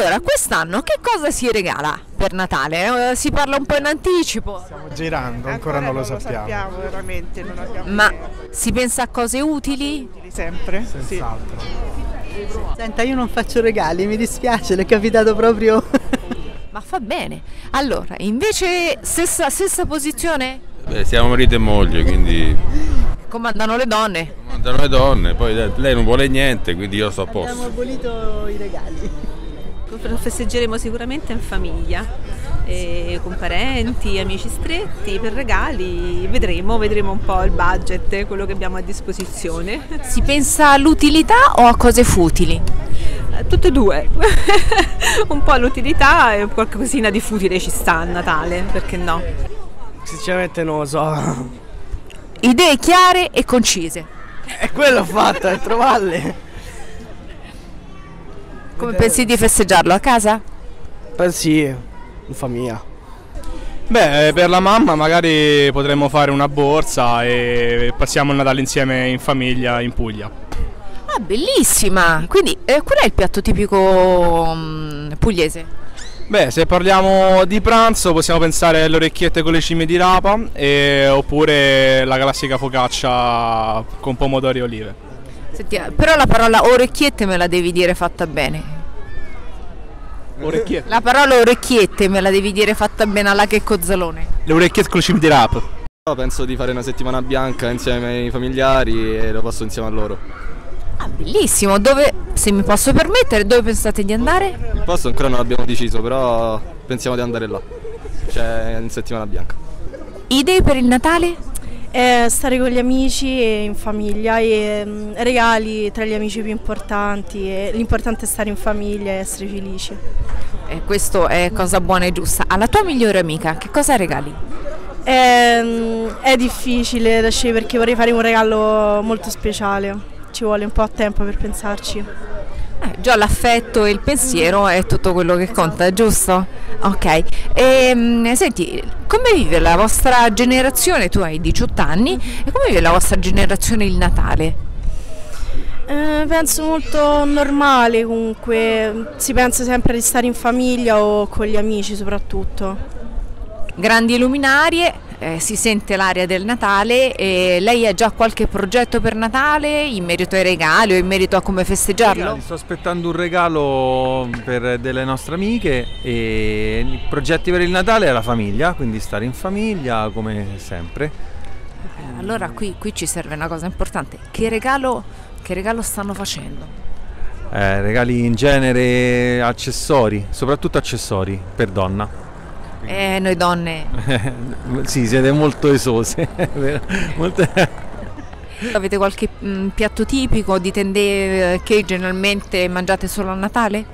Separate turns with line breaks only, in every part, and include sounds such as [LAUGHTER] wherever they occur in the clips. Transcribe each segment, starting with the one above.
Allora, quest'anno che cosa si regala per Natale? Eh, si parla un po' in anticipo,
Stiamo girando, ancora, non lo sappiamo.
veramente, non abbiamo
ma si pensa a cose utili?
idee. sempre. Sì.
Senz'altro.
Senta, io non faccio regali, mi dispiace, le è capitato proprio. [LAUGHS]
Ma fa bene. Allora, invece stessa, stessa posizione?
Beh, siamo marito e moglie, quindi
Comandano le donne.
mandano le donne, poi lei- non vuole niente, quindi io sto a
Abbiamo
posto.
abolito i regali.
Lo festeggeremo sicuramente in famiglia, eh, con parenti, amici stretti, per regali, vedremo, vedremo un po' il budget, quello che abbiamo a disposizione.
Si pensa all'utilità o a cose futili?
Eh, Tutte e due, [LAUGHS] un po' all'utilità e qualcosina di futile ci sta a Natale, perché no?
Sinceramente non lo so.
Idee chiare e concise. [LAUGHS]
E quello ho fatto, è trovarle.
Come pensi di festeggiarlo a casa?
Beh sì, in famiglia.
Beh, per la mamma magari potremmo fare una borsa e passiamo il Natale insieme in famiglia in Puglia.
Ah, bellissima! Quindi, eh, qual è il piatto tipico mm, pugliese?
Beh, se parliamo di pranzo possiamo pensare alle orecchiette con le cime di rapa e- oppure la classica focaccia con pomodori e olive.
Senti, eh, però la parola orecchiette me la devi dire fatta bene.
Orecchiette?
La parola orecchiette me la devi dire fatta bene alla che cozzalone.
Le orecchiette con le cime di rapa.
Penso di fare una settimana bianca insieme ai familiari e lo passo insieme a loro.
Ah, bellissimo! Dove, se mi posso permettere, dove pensate di andare?
Il posto ancora non l'abbiamo deciso, però pensiamo di andare là. Cioè in settimana bianca.
Idee per il Natale?
Eh, stare con gli amici e in famiglia e mm, regali tra gli amici più importanti. e l'importante è stare in famiglia e essere felici.
Eh, questo è cosa buona e giusta. Alla tua migliore amica, che cosa regali?
Ehm, è difficile da scegliere perché vorrei fare un regalo molto speciale. Ci vuole un po' di tempo per pensarci.
Eh, già l'affetto e il pensiero è tutto quello che conta, giusto? Ok. Ehm, senti, come vive la vostra generazione? Tu hai 18 anni, e come vive la vostra generazione il Natale?
Eh, penso molto normale comunque, si pensa sempre di stare in famiglia o con gli amici soprattutto.
Grandi luminarie, eh, si sente l'aria del Natale e lei ha già qualche progetto per Natale in merito ai regali o in merito a come festeggiarlo?
Regali, Sto aspettando un regalo per delle nostre amiche e i progetti per il Natale è la famiglia, quindi stare in famiglia come sempre.
Eh, Allora qui, qui ci serve una cosa importante, che regalo, che regalo stanno facendo?
Eh, regali in genere, accessori, soprattutto accessori per donna.
Eh, noi donne [LAUGHS]
sì, siete molto esose. [LAUGHS] Molte- [LAUGHS]
avete qualche mm, piatto tipico di tende eh, che generalmente mangiate solo a Natale?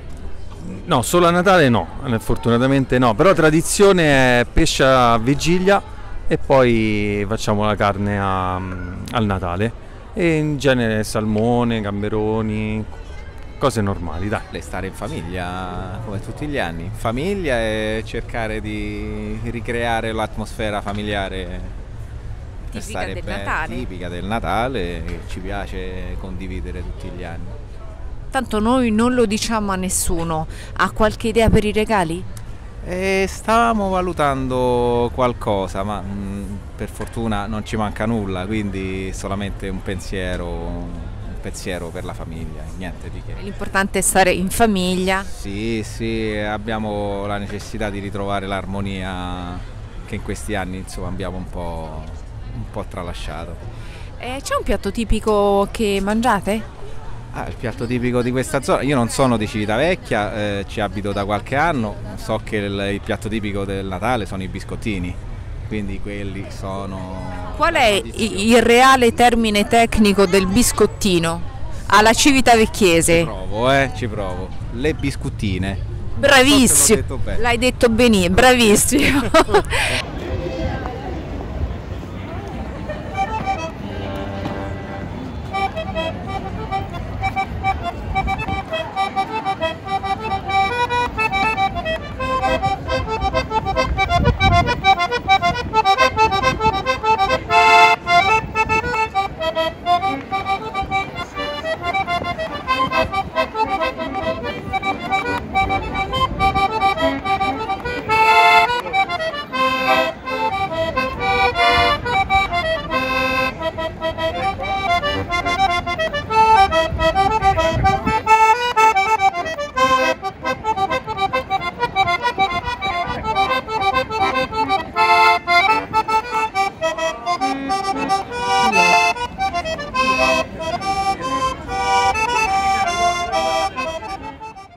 No, solo a Natale no, eh, fortunatamente no, però tradizione è pesce a vigilia e poi facciamo la carne a- al Natale e in genere salmone, gamberoni, cose normali, dai.
Stare in famiglia come tutti gli anni, in famiglia e cercare di ricreare l'atmosfera familiare
Tipica del
bene,
Natale.
tipica del Natale che ci piace condividere tutti gli anni.
Tanto noi non lo diciamo a nessuno. Ha qualche idea per i regali?
E stavamo valutando qualcosa, ma mh, per fortuna non ci manca nulla, quindi solamente un pensiero, pensiero per la famiglia, niente di che.
L'importante è stare in famiglia.
Sì, sì, abbiamo la necessità di ritrovare l'armonia che in questi anni insomma, abbiamo un po', un po' tralasciato.
Eh, c'è un piatto tipico che mangiate?
Ah, il piatto tipico di questa zona, io non sono di Civitavecchia, eh, ci abito da qualche anno, so che il, il piatto tipico del Natale sono i biscottini, quindi quelli sono...
Qual è il reale termine tecnico del biscottino? Alla civita
Ci
vecchiese.
provo, eh, ci provo. Le biscottine.
Bravissimo, l'hai detto benissimo, bravissimo. [LAUGHS] Thank you.